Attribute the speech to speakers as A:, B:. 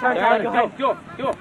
A: 下去下去掉掉